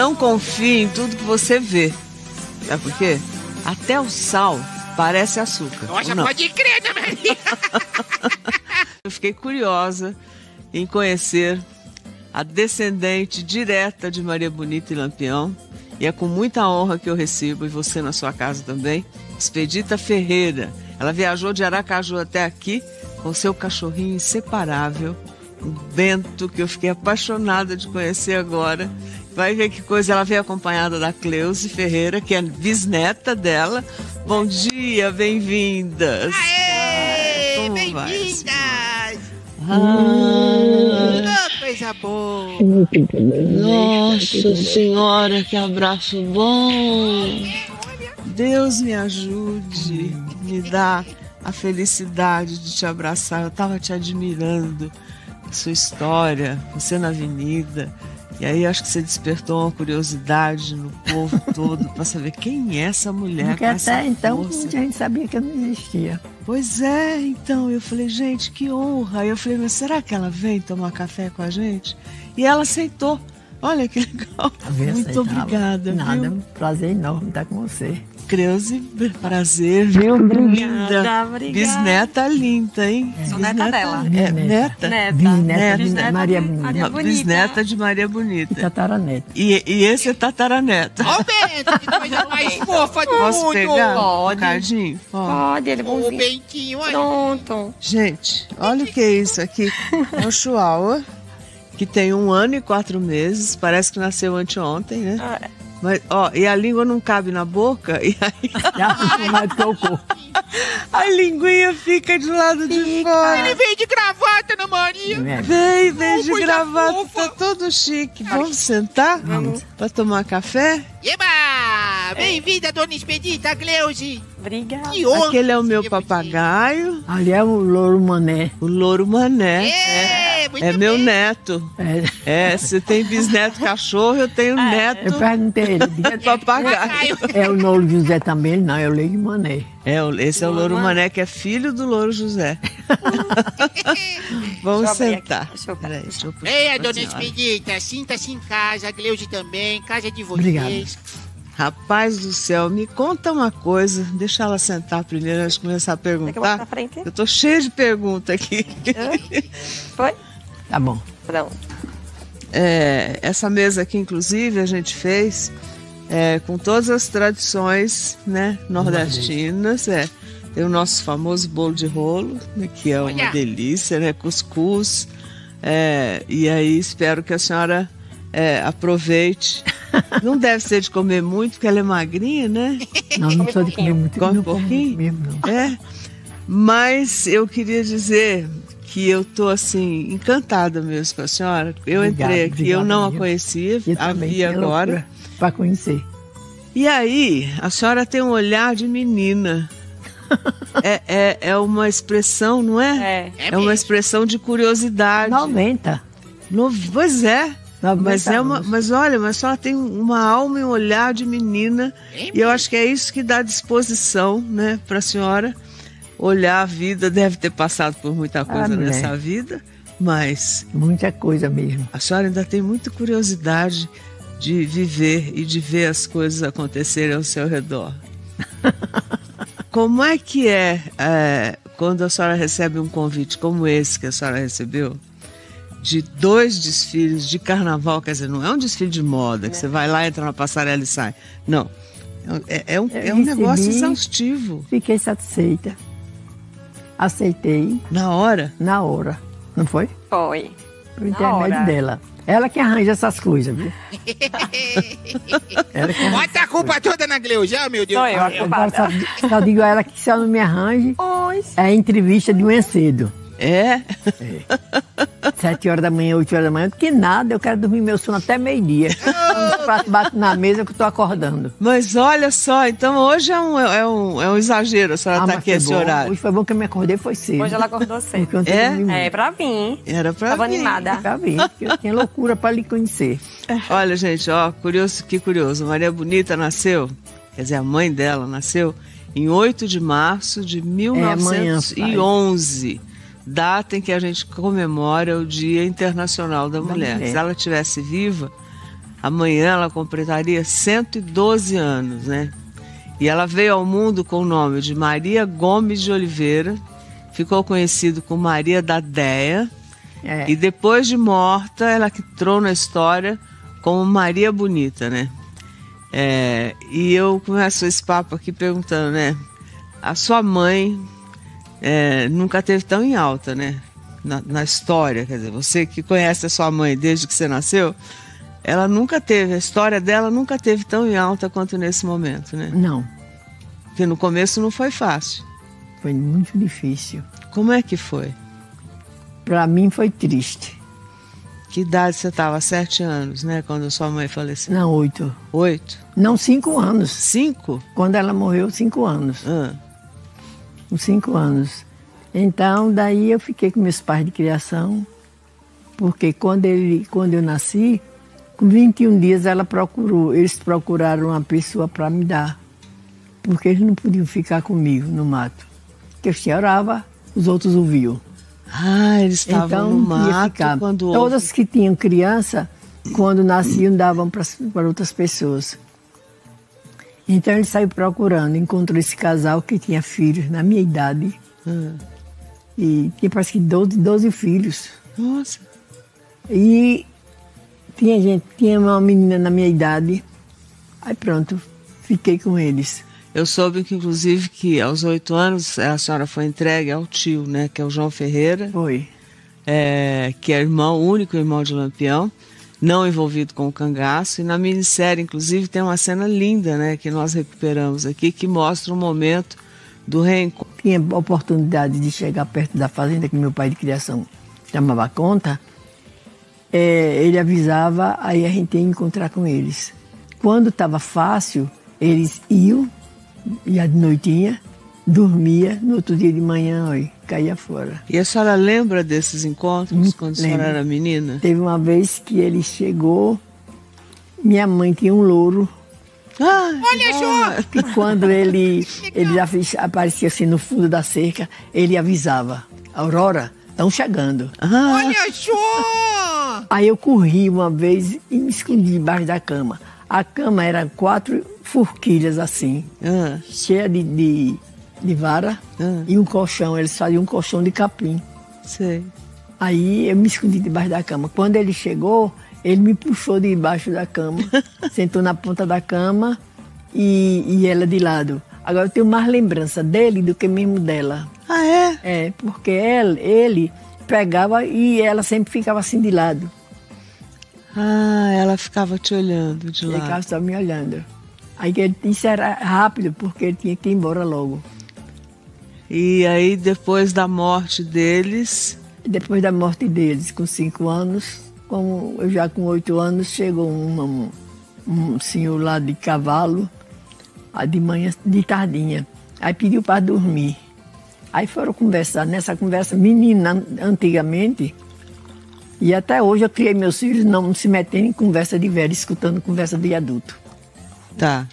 Não confie em tudo que você vê. Sabe por quê? Até o sal parece açúcar. Nossa, pode crer, né, Maria? Eu fiquei curiosa em conhecer a descendente direta de Maria Bonita e Lampião. E é com muita honra que eu recebo, e você na sua casa também, Expedita Ferreira. Ela viajou de Aracaju até aqui com seu cachorrinho inseparável, o Bento, que eu fiquei apaixonada de conhecer agora. Vai ver que coisa, ela veio acompanhada da Cleuse Ferreira, que é bisneta dela. Bom dia, bem-vindas! Aê, bem-vindas! Ah, Oh, coisa boa! Nossa Senhora, que abraço bom! Deus me ajude, me dá a felicidade de te abraçar. Eu estava te admirando, a sua história, você na avenida. E aí acho que você despertou uma curiosidade no povo todo para saber quem é essa mulher. Porque até então força. a gente sabia que eu não existia. Pois é, então eu falei, gente, que honra. Aí eu falei, mas será que ela vem tomar café com a gente? E ela aceitou. Olha que legal. Muito obrigada. Nada, viu? um prazer enorme estar com você. Creuze, prazer, viu? Linda. obrigada. Bisneta linda, hein? Sou neta dela. É, neta? Neta. Bisneta de Neta. Maria de Bonita. Maria Bonita. Bisneta de Maria E Bonita. tataraneta. E, e esse é tataraneta. Ó o Bento, que coisa mais fofa do Posso mundo! pegar Pode. Ó. Pode, ele é O. Bentinho, olha. Pronto. Gente, olha o que é isso aqui. É um chihuahua que tem um ano e quatro meses. Parece que nasceu anteontem, né? Ah, Mas, ó, e a língua não cabe na boca, e aí o corpo. a linguinha fica de lado de fora. Ele veio de gravata, Ana Maria! né? Vem, vem de gravata, tá todo chique. Vamos sentar? Vamos. Pra tomar café? Eba! Bem-vinda, dona Expedita Cleusi! obrigada. Que honra! Aquele é o meu papagaio, Ali é o louro mané. o louro mané. É, muito É meu bem. neto. É, É, você tem bisneto cachorro, eu tenho eu neto perguntei ele. disse, papagaio. É o louro José também? Não, eu leio de mané. É, o- esse é o louro mané, que é filho do louro José. Vamos eu sentar. aqui, deixa eu- Peraí, deixa eu puxar Ei, dona. Expedita, sinta-se em casa, a Cleusi também, casa de vocês. Obrigada. Rapaz do céu, me conta uma coisa. Deixa ela sentar primeiro antes de começar a eu perguntar. frente? Eu tô cheia de perguntas aqui. Foi? Tá bom. Pronto. É, essa mesa aqui, inclusive, a gente fez é, com todas as tradições né, nordestinas. É. Tem o nosso famoso bolo de rolo, né, que é uma Olha. delícia, né? Cuscuz. É, e aí espero que a senhora é, aproveite. Não deve ser de comer muito, porque ela é magrinha, né? Não, não sou de comer muito. Come um pouquinho? mesmo, não. É. Mas eu queria dizer que eu tô assim encantada mesmo com a senhora. Eu Obrigado, entrei aqui, eu não a conhecia, Eu a vi agora. Pra conhecer. E aí, a senhora tem um olhar de menina. é, é, é uma expressão, não é? É. É uma expressão de curiosidade. 90. No- pois é. 90 Mas, é uma, mas olha, mas só tem uma alma e um olhar de menina. É E eu acho que é isso que dá disposição, né, para a senhora olhar a vida. Deve ter passado por muita coisa mulher. nessa vida, mas Muita coisa mesmo. a senhora ainda tem muita curiosidade de viver e de ver as coisas acontecerem ao seu redor. Como é que é, é, quando a senhora recebe um convite como esse que a senhora recebeu? De dois desfiles de carnaval, quer dizer, não é um desfile de moda, que você vai lá, entra na passarela e sai. Não. É, é um, é um negócio exaustivo. Fiquei satisfeita. Aceitei Na hora. na hora. Não foi? Foi. Por Na intermédio hora. dela. Ela que arranja essas coisas, viu? Ela que arranja. Bota a culpa toda na Cleusi, ah, meu Deus. Sou eu, Eu culpada. só, só digo a ela que se ela não me arranje, Pois. é a entrevista de manhã cedo. É. Sete horas da manhã, oito horas da manhã, que nada, eu quero dormir meu sono até meio-dia. Quando os pratos batem na mesa que eu tô acordando. Mas olha só, então hoje é um, é um, é um exagero a senhora Ah, estar mas aqui esse bom. horário. Hoje foi bom que eu me acordei, foi cedo. Hoje ela acordou cedo. É? É, pra vir. Era pra Tava vir. animada. Pra vir, porque eu tinha loucura pra lhe conhecer. Olha, gente, ó, curioso, que curioso. Maria Bonita nasceu, quer dizer, a mãe dela nasceu em 8 de março de amanhã, 1911. Data em que a gente comemora o Dia Internacional da, Mulher. Mulher. Se ela tivesse viva, Amanhã ela completaria 112 anos, né? E ela veio ao mundo com o nome de Maria Gomes de Oliveira, ficou conhecido como Maria da Deia, É. e depois de morta, ela que entrou na história como Maria Bonita, né? É, e eu começo esse papo aqui perguntando, né? A sua mãe é, nunca teve tão em alta, né? Na, na história, quer dizer, você que conhece a sua mãe desde que você nasceu, ela nunca teve, a história dela nunca teve tão em alta quanto nesse momento, né? Não, Porque no começo não foi fácil. foi muito difícil. Como é que foi? Para mim foi triste. Que idade você estava? Sete anos, né? Quando sua mãe faleceu? Não, oito. Oito? Não, cinco anos. Cinco? Quando ela morreu, cinco anos. Ah, Com cinco anos. Então, daí eu fiquei com meus pais de criação, porque quando, ele, quando eu nasci, com 21 dias ela procurou, eles procuraram uma pessoa para me dar, porque eles não podiam ficar comigo no mato. Porque eu chorava, os outros ouviam. Ah, eles estavam Então, no mato ficar. quando Todas que tinham criança, quando nasciam, davam para outras pessoas. Então ele saiu procurando, encontrou esse casal que tinha filhos na minha idade. Ah, E tinha parece que 12, 12 filhos. nossa. E tinha gente, tinha uma menina na minha idade. Aí pronto, fiquei com eles. Eu soube que, inclusive, que aos oito anos a senhora foi entregue ao tio, né? Que é o João Ferreira, Foi. é, que é irmão, único irmão de Lampião, não envolvido com o cangaço. E na minissérie, inclusive, tem uma cena linda, né? Que nós recuperamos aqui, que mostra um momento do reencontro. Tinha oportunidade de chegar perto da fazenda que meu pai de criação chamava conta. É, ele avisava, aí a gente ia encontrar com eles. Quando estava fácil, eles iam, ia de noitinha, dormia, no outro dia de manhã, oi, caía fora. E a senhora lembra desses encontros Hum, quando a senhora era menina? Teve uma vez que ele chegou, minha mãe tinha um louro, Ah, Olha só! que quando ele, ele aparecia assim no fundo da cerca, ele avisava, Aurora, estão chegando. ah, Olha só! Aí eu corri uma vez e me escondi debaixo da cama. A cama era quatro forquilhas assim, ah, cheia de, de, de vara Ah. e um colchão. Eles faziam um colchão de capim. sei. Aí eu me escondi debaixo da cama. Quando ele chegou, ele me puxou debaixo da cama, sentou na ponta da cama e, e ela de lado. Agora eu tenho mais lembrança dele do que mesmo dela. Ah, é? É, porque ele, ele pegava e ela sempre ficava assim de lado. Ah, ela ficava te olhando de Ele lá. ficava só me olhando. Aí ele disse era rápido, porque ele tinha que ir embora logo. E aí, depois da morte deles, Depois da morte deles, com cinco anos, como eu já com oito anos, chegou um, um, senhor lá de cavalo, aí de manhã, de tardinha. Aí pediu para dormir. Aí foram conversar. Nessa conversa, menina, antigamente, e até hoje eu criei meus filhos não se metendo em conversa de velho, escutando conversa de adulto. tá.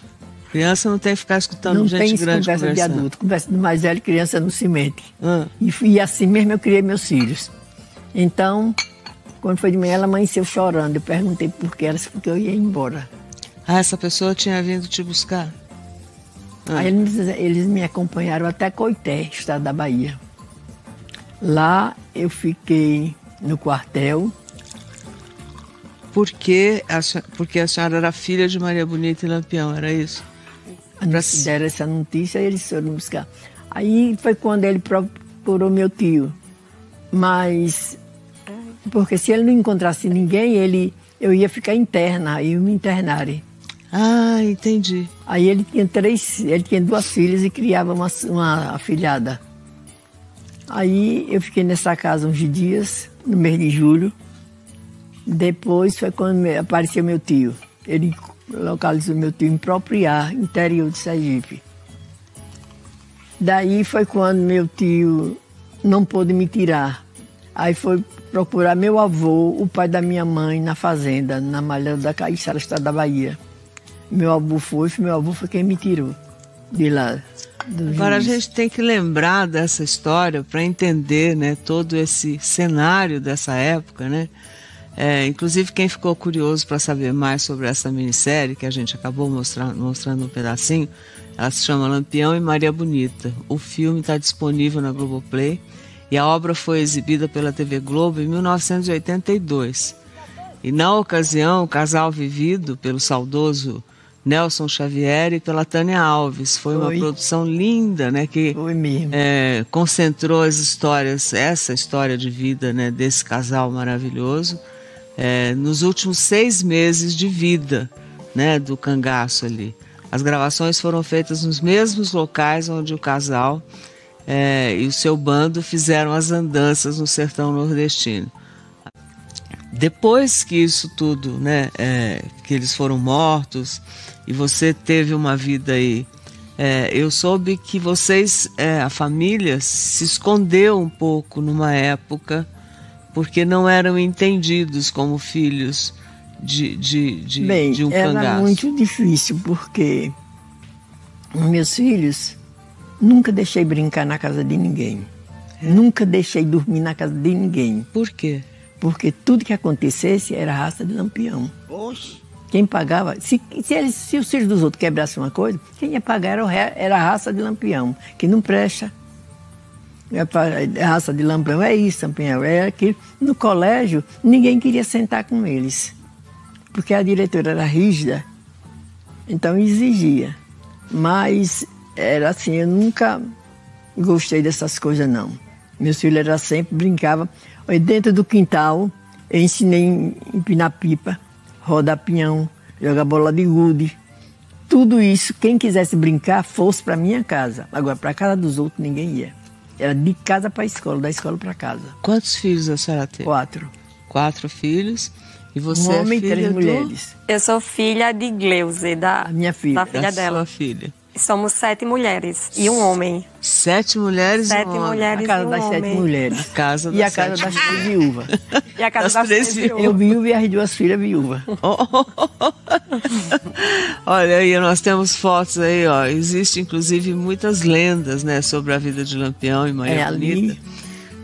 Criança não tem que ficar escutando não gente tem grande conversa de conversando. adulto. Conversa de mais velho, criança não se. Ah, E, e assim mesmo eu criei meus filhos. Então, quando foi de manhã, ela amanheceu chorando. Eu perguntei por que, ela porque eu ia embora. Ah, essa pessoa tinha vindo te buscar. Ah. Aí eles, eles me acompanharam até Coité, estado da Bahia. Lá eu fiquei no quartel. Porque a, porque a senhora era filha de Maria Bonita e Lampião, era isso? Pra Nos deram essa notícia e eles foram buscar. Aí foi quando ele procurou meu tio. Mas, porque se ele não encontrasse ninguém, ele, eu ia ficar interna, aí eu me internarem. Ah, entendi. Aí ele tinha três, ele tinha duas filhas e criava uma, uma afilhada. Aí eu fiquei nessa casa uns dias, no mês de julho. Depois foi quando apareceu meu tio. Ele localizou meu tio em Propriar, interior de Sergipe. Daí foi quando meu tio não pôde me tirar. Aí foi procurar meu avô, o pai da minha mãe, na fazenda, na Malha da Caiçara, estado da Bahia. Meu avô foi, meu avô foi quem me tirou de lá. Agora a gente tem que lembrar dessa história para entender, né, todo esse cenário dessa época, né? É, inclusive, quem ficou curioso para saber mais sobre essa minissérie, que a gente acabou mostrando, mostrando um pedacinho, ela se chama Lampião e Maria Bonita. O filme está disponível na Globoplay e a obra foi exibida pela TV Globo em 1982. E na ocasião, o casal vivido pelo saudoso Nelson Xavier e pela Tânia Alves. Foi, Foi. uma produção linda, né? Que é, concentrou as histórias, essa história de vida né, desse casal maravilhoso é, nos últimos seis meses de vida né, do cangaço ali. As gravações foram feitas nos mesmos locais onde o casal é, e o seu bando fizeram as andanças no sertão nordestino. Depois que isso tudo, né, é, que eles foram mortos e você teve uma vida aí, é, eu soube que vocês, é, a família, se escondeu um pouco numa época porque não eram entendidos como filhos de, de, de, Bem, de um era cangaço. Era muito difícil, porque meus filhos nunca deixei brincar na casa de ninguém. É. Nunca deixei dormir na casa de ninguém. Por quê? Porque tudo que acontecesse era raça de lampião. Oxe. Quem pagava, se, se, eles, se os filhos dos outros quebrassem uma coisa, quem ia pagar era, era a raça de lampião, que não presta, é raça de lampião é isso, lampião é aquilo. No colégio, ninguém queria sentar com eles, porque a diretora era rígida, então exigia. Mas era assim, eu nunca gostei dessas coisas, não. Meus filhos era sempre brincavam. Dentro do quintal, eu ensinei a empinar pipa, rodar pinhão, jogar bola de gude. Tudo isso, quem quisesse brincar, fosse para minha casa. Agora, para a casa dos outros, ninguém ia. Era de casa para a escola, da escola para casa. Quantos filhos a senhora teve? Quatro. Quatro filhos. E você um é homem filha e três do... mulheres. Eu sou filha de Gleuze, da, a minha filha. da filha a dela. Sua filha. Somos sete mulheres e um homem. Sete mulheres sete e um homem. mulheres A casa um das homem. sete mulheres. A casa E a casa das três viúvas. E a casa Das das, três três viúvas. Eu viúva e as duas filhas viúvas. Olha aí, nós temos fotos aí, ó. Existe inclusive muitas lendas, né, sobre a vida de Lampião e Maria É, Bonita. ali.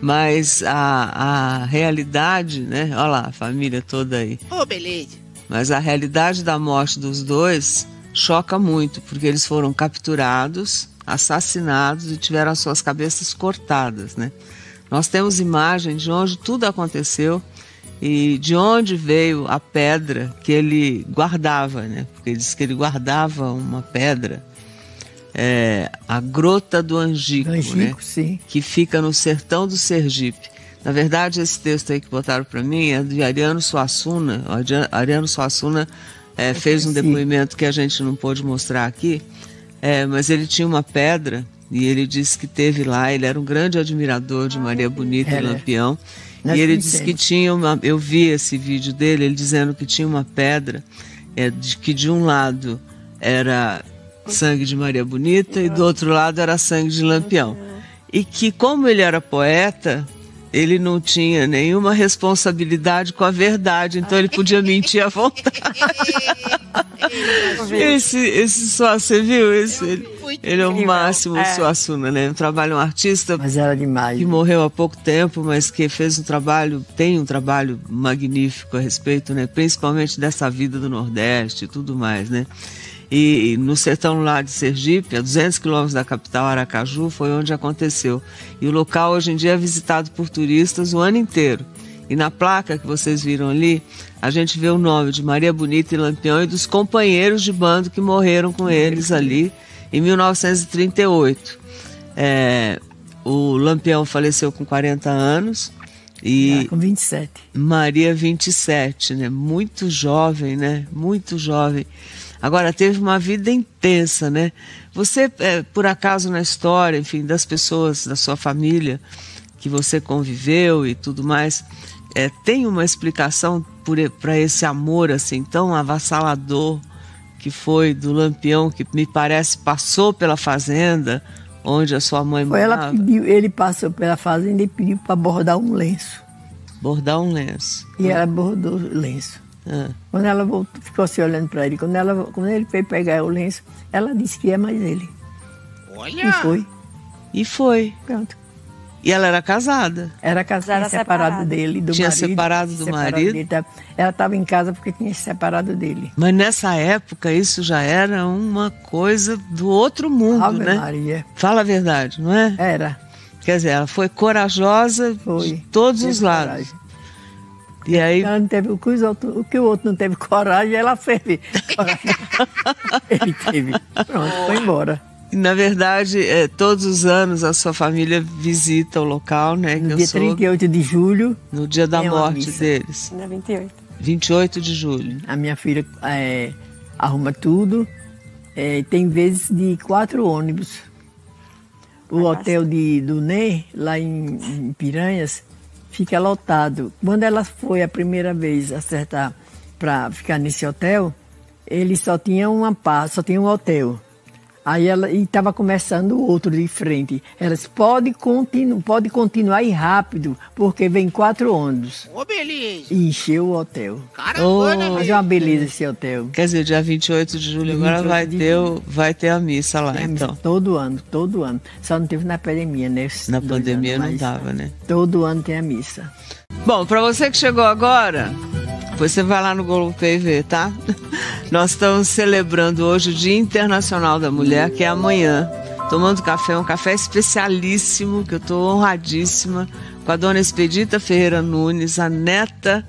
Mas a, a realidade, né? Olha lá, a família toda aí. Ô, beleza. Mas a realidade da morte dos dois choca muito, porque eles foram capturados, assassinados e tiveram as suas cabeças cortadas, né? Nós temos imagem de onde tudo aconteceu e de onde veio a pedra que ele guardava, né? Porque ele disse que ele guardava uma pedra, é, a Grota do Angico, né? Angico, sim. que fica no sertão do Sergipe. Na verdade, esse texto aí que botaram para mim é de Ariano Suassuna. O Ariano Suassuna é, fez um depoimento que a gente não pôde mostrar aqui, é, mas ele tinha uma pedra e ele disse que teve lá. Ele era um grande admirador de Maria Bonita e Era. Lampião. E ele disse que tinha uma. Eu vi esse vídeo dele, ele dizendo que tinha uma pedra, é, de, que de um lado era sangue de Maria Bonita e do outro lado era sangue de Lampião. E que, como ele era poeta, ele não tinha nenhuma responsabilidade com a verdade, então ele podia mentir à vontade. esse, esse só, você viu? Esse, ele, ele é o máximo, o É. Suassuna, né? Um trabalho, um artista Mas era demais. que morreu há pouco tempo, mas que fez um trabalho, tem um trabalho magnífico a respeito, né? Principalmente dessa vida do Nordeste e tudo mais, né? E no sertão lá de Sergipe, a 200 quilômetros da capital Aracaju, foi onde aconteceu. E o local hoje em dia é visitado por turistas o ano inteiro. E na placa que vocês viram ali, a gente vê o nome de Maria Bonita e Lampião e dos companheiros de bando que morreram com eles ali em 1938. É, o Lampião faleceu com 40 anos e Ah, com 27. Maria 27, né? Muito jovem, né? Muito jovem. Agora teve uma vida intensa, né? Você, é, por acaso na história, enfim, das pessoas da sua família que você conviveu e tudo mais, é, tem uma explicação para esse amor assim tão avassalador que foi do Lampião, que me parece passou pela fazenda onde a sua mãe Foi ela morava, pediu, ele passou pela fazenda e pediu para bordar um lenço. bordar um lenço. E ela bordou o lenço. Ah. Quando ela voltou, ficou se olhando para ele. Quando, ela, quando ele foi pegar o lenço, ela disse que é mais ele. Olha. E foi. E foi. Pronto. E ela era casada. Era casada, era separado separada. dele, do Tinha marido. separado do marido? dele, tá? Ela estava em casa porque tinha se separado dele. Mas nessa época isso já era uma coisa do outro mundo, Ave né? Maria. Fala a verdade, não é? Era. Quer dizer, ela foi corajosa Foi. de todos Teve os lados. coragem. E aí, Ela não teve, o, que o que o outro não teve coragem, ela teve. Ele teve. Pronto, foi embora. na verdade, é, todos os anos a sua família visita o local, né? Que No eu dia sou, 38 de julho, no dia da morte deles. Dia 28. 28 de julho. a minha filha é, arruma tudo. É, tem vezes de quatro ônibus. O Vai hotel de, do Ney, lá em, em Piranhas, fica lotado. Quando ela foi a primeira vez acertar para ficar nesse hotel, ele só tinha uma pá, só tinha um hotel. Aí ela estava começando o outro de frente. Ela disse, pode, continu, pode continuar aí rápido, porque vem quatro ônibus. Ô, beleza. E encheu o hotel. Caravana, Mas é uma beleza esse hotel. Quer dizer, dia 28 de julho agora 28 vai de ter, o- vai ter a missa lá, É, então. Todo ano, todo ano. Só não teve na pandemia, né? esses Na pandemia anos, não dava, né? Todo ano tem a missa. Bom, para você que chegou agora, você vai lá no Globoplay ver, tá? Nós estamos celebrando hoje o Dia Internacional da Mulher, que é amanhã. Tomando café, um café especialíssimo, que eu estou honradíssima, com a dona Expedita Ferreira Nunes, a neta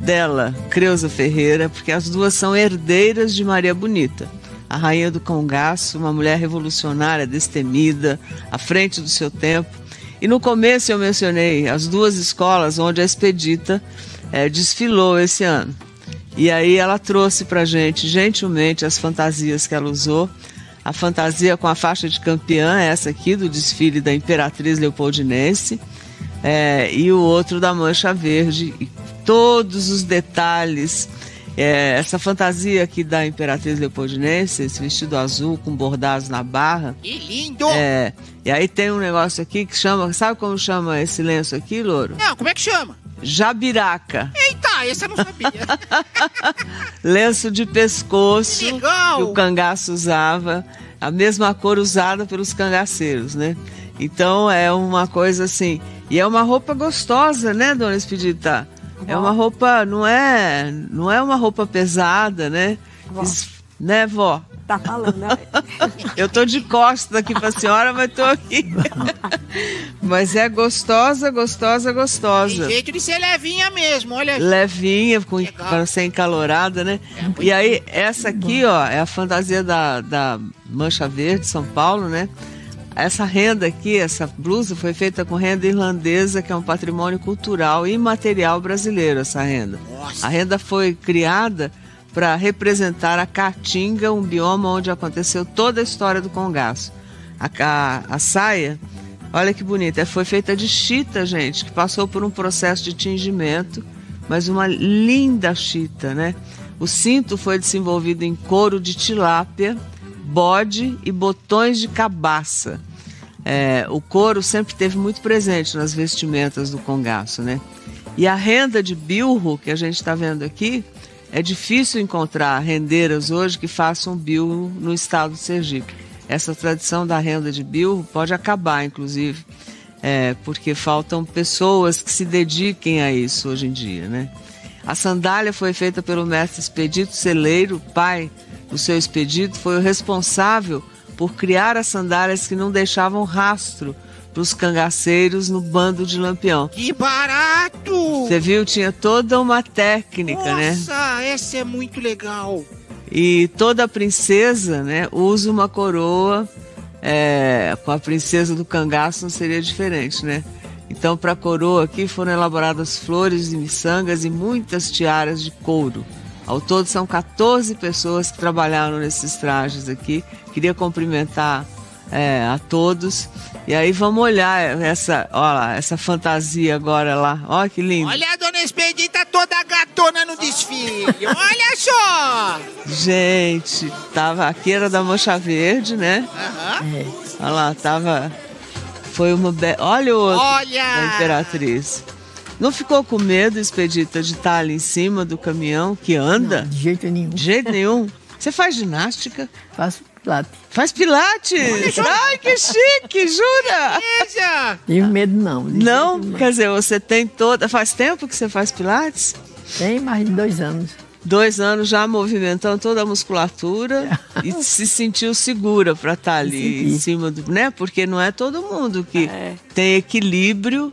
dela, Creuza Ferreira, porque as duas são herdeiras de Maria Bonita. A rainha do Congaço, uma mulher revolucionária, destemida, à frente do seu tempo. E no começo eu mencionei as duas escolas onde a Expedita eh, desfilou esse ano. E aí ela trouxe pra gente, gentilmente, as fantasias que ela usou. A fantasia com a faixa de campeã, essa aqui do desfile da Imperatriz Leopoldinense, eh, e o outro da Mancha Verde. E todos os detalhes. eh, essa fantasia aqui da Imperatriz Leopoldinense, esse vestido azul com bordados na barra, Que lindo. é, e aí tem um negócio aqui que chama, sabe como chama esse lenço aqui, Louro? Não, como é que chama? Jabiraca. Eita, esse eu não sabia. Lenço de pescoço Que legal. que o cangaço usava, a mesma cor usada pelos cangaceiros, né? Então é uma coisa assim, e é uma roupa gostosa, né, dona Expedita? É uma roupa, não é, não é uma roupa pesada, né? Es- Né, vó? Tá falando, né? Eu tô de costas aqui pra senhora, mas tô aqui. mas é gostosa, gostosa, Tem gostosa. jeito de ser levinha mesmo, olha. Levinha, com, Legal. para ser encalorada, né? E aí, essa aqui, ó, é a fantasia da, da Mancha Verde, São Paulo, né? Essa renda aqui, essa blusa, foi feita com renda irlandesa, que é um patrimônio cultural e imaterial brasileiro, essa renda. Nossa. A renda foi criada para representar a Caatinga, um bioma onde aconteceu toda a história do Congaço. A, a, a saia, olha que bonita, é- foi feita de chita, gente, que passou por um processo de tingimento, mas uma linda chita, né? O cinto foi desenvolvido em couro de tilápia, bode e botões de cabaça. É, o couro sempre teve muito presente nas vestimentas do Congaço, né? E a renda de bilro, que a gente está vendo aqui, é difícil encontrar rendeiras hoje que façam bilro no estado de Sergipe. Essa tradição da renda de bilro pode acabar, inclusive, é, porque faltam pessoas que se dediquem a isso hoje em dia, né? A sandália foi feita pelo mestre Expedito Celeiro, pai do seu Expedito, foi o responsável por criar as sandálias que não deixavam rastro para os cangaceiros no bando de Lampião. Que barato. Você viu, tinha toda uma técnica, né? Nossa, essa é muito legal. E toda princesa, né, usa uma coroa. é, com a princesa do cangaço não seria diferente, né? Então, para a coroa aqui foram elaboradas flores de miçangas e muitas tiaras de couro. Ao todo são 14 pessoas que trabalharam nesses trajes aqui. Queria cumprimentar é, a todos. E aí vamos olhar essa, ó lá, essa fantasia agora lá. Ó que lindo. Olha a dona Expedita toda gatona no desfile. Olha só. Gente, tava aqui era da Mancha Verde, né? Aham. Olha lá, tava. Foi uma. Be... Olha o outro Olha. da Imperatriz. Não ficou com medo, Expedita, de estar ali em cima do caminhão que anda? De jeito nenhum. De jeito nenhum. Você faz ginástica? Faço, pilates. Faz pilates? Ai, que chique, jura? Beleza. Tive medo não. Não, quer dizer, você tem toda. Faz tempo que você faz pilates? Tem mais de dois anos. Dois anos já movimentando toda a musculatura e se sentiu segura para estar ali em cima do. né? Porque não é todo mundo que É. tem equilíbrio,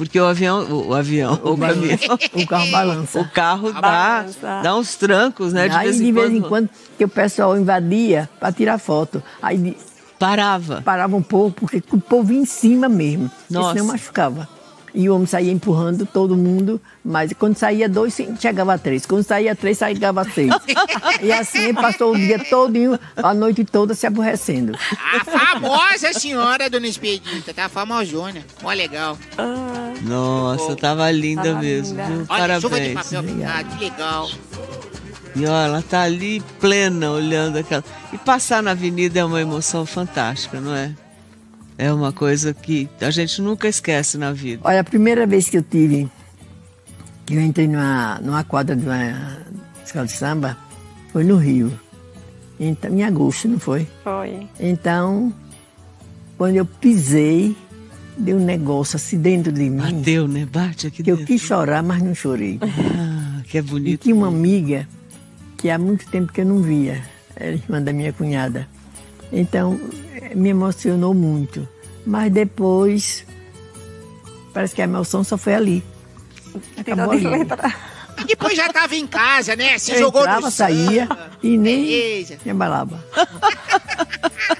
porque o avião. O, o avião, o, caminhão. O carro balança. O carro dá, Balança. dá uns trancos, né? Aí de vez em quando que o pessoal invadia para tirar foto. Aí de- Parava. parava um pouco, porque o povo vinha em cima mesmo. porque Nossa. Senão machucava. E o homem saía empurrando todo mundo, mas quando saía dois, chegava a três. Quando saía três, chegava seis. e assim passou o dia todinho, a noite toda se aborrecendo. A famosa senhora, dona Expedita, tá famosona. Ó, legal. Nossa, tava linda Tava mesmo. linda. viu? Olha, chuva de Parabéns. papel picado, que legal. E ó, ela tá ali plena olhando aquela. E passar na avenida é uma emoção fantástica, não é? É uma coisa que a gente nunca esquece na vida. Olha, a primeira vez que eu tive, que eu entrei numa, numa quadra de uma escola de samba, foi no Rio. Então, em agosto, não foi? Foi. Então, quando eu pisei, deu um negócio assim dentro de mim, Bateu, né? Bate aqui que eu quis chorar, mas não chorei. Ah, que é E bonito. tinha uma amiga que há muito tempo que eu não via, era irmã da minha cunhada. Então, me emocionou muito. Mas depois, parece que a emoção só foi ali. Acabou ali. E depois já tava em casa, né? Se Eu jogou entrava, no saía e nem Beleza. me abalava.